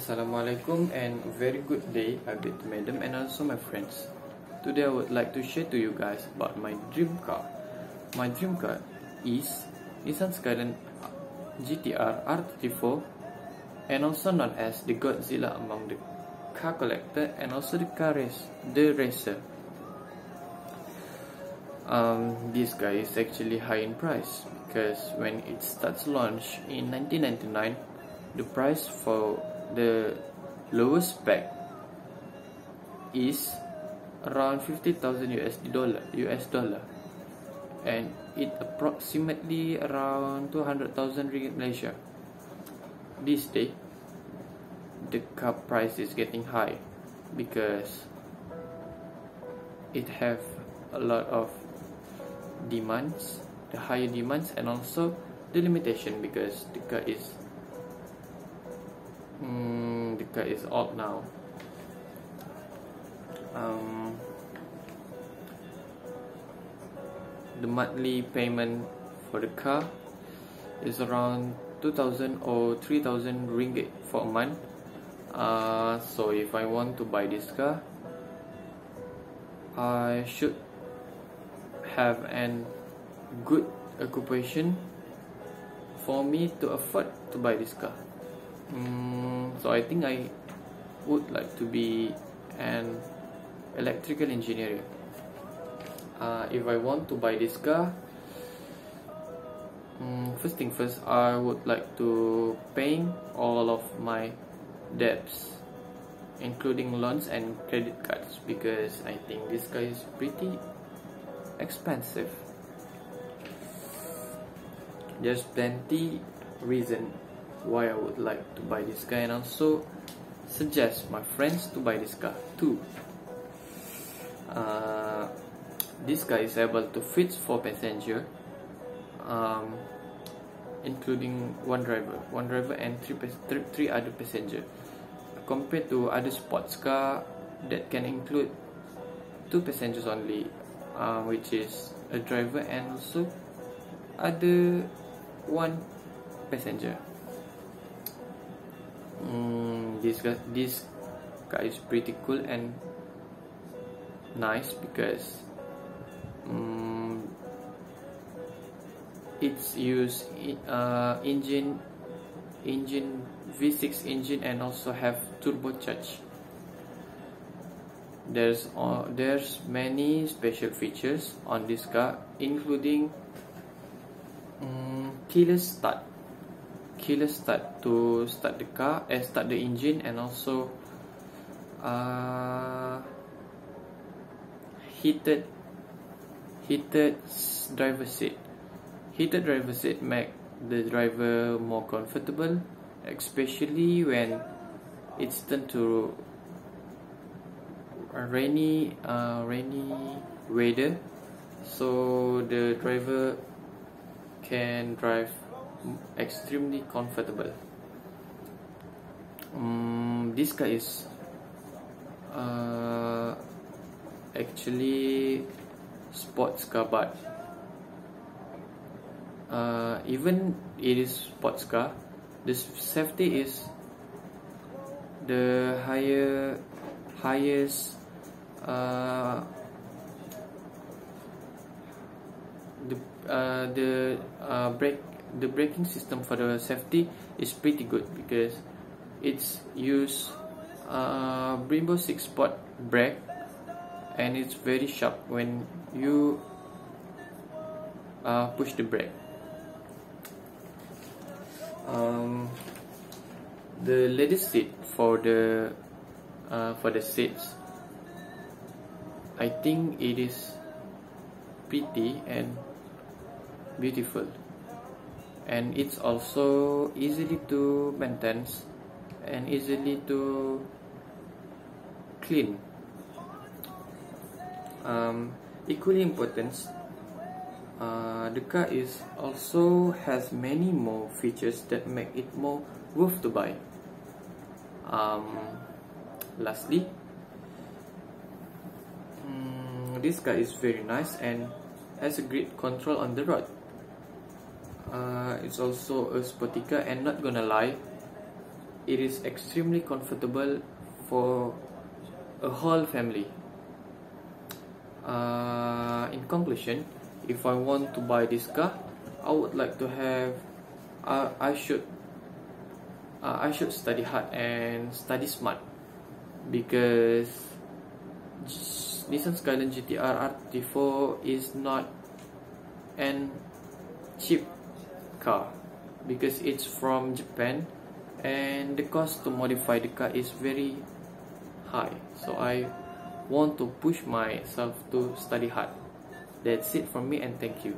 Assalamualaikum and very good day Habib madam and also my friends. Today I would like to share to you guys about my dream car. My dream car is Nissan Skyline GTR R34 and also known as the Godzilla among the car collector and also the car race, the racer. Um, this guy is actually high in price because when it starts launch in 1999, the price for the lowest spec is around 50,000 USD dollar US dollar. And it approximately around 200,000 ringgit Malaysia. This day the car price is getting high because it have a lot of demands the higher demands and also the limitation because the car is Hmm, the card is off now. Um, the monthly payment for the car is around 2000 or 3000 ringgit for a month. Uh, so if I want to buy this car, I should have an good occupation for me to afford to buy this car. Mm, so I think I would like to be an electrical engineer. Uh, if I want to buy this car, um, first thing first, I would like to pay all of my debts, including loans and credit cards, because I think this car is pretty expensive. There's plenty reason why I would like to buy this car and also suggest my friends to buy this car too. Uh, this car is able to fit four passenger, um, including one driver, one driver and three, other passenger. Compared to other sports car that can include two passengers only, uh, which is a driver and also other one passenger this guy this guy is pretty cool and nice because um, it's used uh, engine engine V6 engine and also have turbocharge. There's uh, there's many special features on this car including um, keyless start keyless start to start the car and start the engine and also uh, heated heated driver seat. Heated driver seat make the driver more comfortable especially when it's turned to rainy uh, rainy weather. So the driver can drive extremely comfortable. Um, this car is uh, actually sports car but uh, even it is sports car the safety is the higher highest uh, uh, the uh, brake the braking system for the safety is pretty good because it's use uh, Brembo 6 spot brake and it's very sharp when you uh, push the brake. Um, the latest seat for the uh, for the seats I think it is pretty and beautiful. And it's also easily to maintain and easily to clean. Um, equally important uh, the car is also has many more features that make it more worth to buy. Um, lastly um, this car is very nice and has a great control on the road uh, it's also a sportica and not gonna lie it is extremely comfortable for a whole family. Uh, in conclusion if I want to buy this car I would like to have uh, I should uh, I should study hard and study smart because Nissan Skyline GTR R34 is not an cheap car. Because it's from Japan and the cost to modify the car is very high. So I want to push myself to study hard. That's it from me and thank you